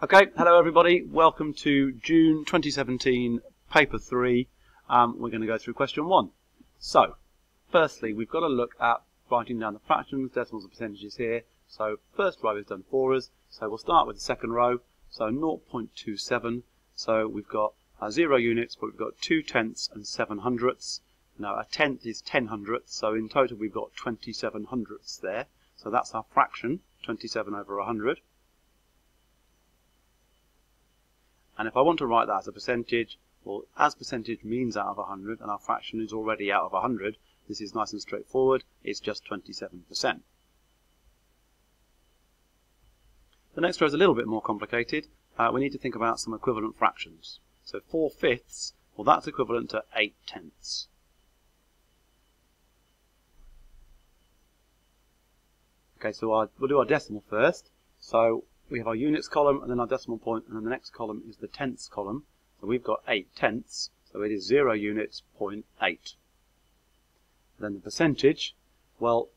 Okay, hello everybody. Welcome to June 2017, paper 3. Um, we're going to go through question 1. So, firstly, we've got to look at writing down the fractions, decimals and percentages here. So, first row is done for us. So, we'll start with the second row. So, 0.27. So, we've got uh, 0 units, but we've got 2 tenths and 7 hundredths. Now, a tenth is 10 hundredths, so in total we've got 27 hundredths there. So that's our fraction, 27 over 100. And if I want to write that as a percentage, well, as percentage means out of 100, and our fraction is already out of 100, this is nice and straightforward. It's just 27%. The next row is a little bit more complicated. Uh, we need to think about some equivalent fractions. So 4 fifths, well, that's equivalent to 8 tenths. Okay, so our, we'll do our decimal first. So we have our units column and then our decimal point and then the next column is the tenths column. So we've got 8 tenths, so it is 0 units, 0.8. Then the percentage, well,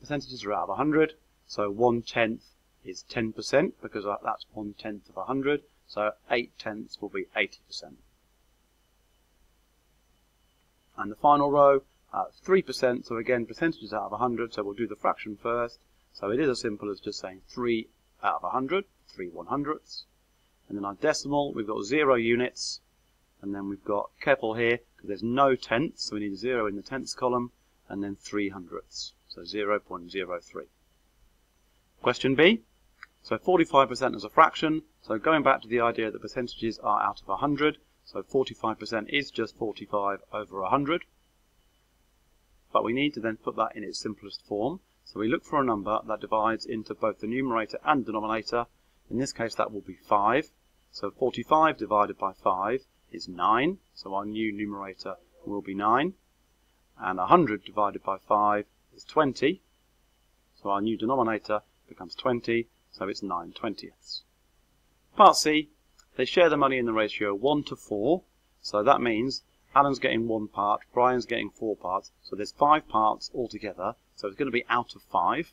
percentages are out of 100, so 1 tenth is 10% because that's 1 tenth of 100, so 8 tenths will be 80%. And the final row, uh, 3%, so again, percentages out of 100, so we'll do the fraction first. So it is as simple as just saying 3 out of 100, 3 one hundredths. And then our decimal, we've got 0 units. And then we've got, careful here, because there's no tenths, so we need a 0 in the tenths column. And then 3 hundredths, so 0.03. Question B. So 45% is a fraction. So going back to the idea that percentages are out of 100, so 45% is just 45 over 100. But we need to then put that in its simplest form. So we look for a number that divides into both the numerator and denominator. In this case, that will be 5. So 45 divided by 5 is 9. So our new numerator will be 9. And 100 divided by 5 is 20. So our new denominator becomes 20. So it's 9 twentieths. Part C, they share the money in the ratio 1 to 4. So that means Alan's getting one part, Brian's getting four parts. So there's five parts altogether. So it's going to be out of five.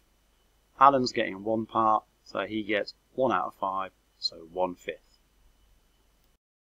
Alan's getting one part, so he gets one out of five, so one fifth.